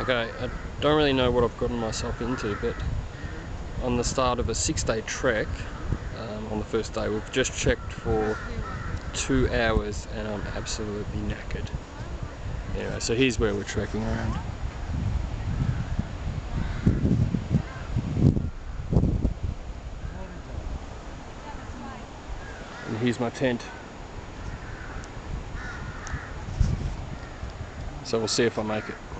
Okay, I don't really know what I've gotten myself into, but on the start of a six day trek, um, on the first day, we've just checked for two hours and I'm absolutely knackered. Anyway, so here's where we're trekking around. And here's my tent. So we'll see if I make it.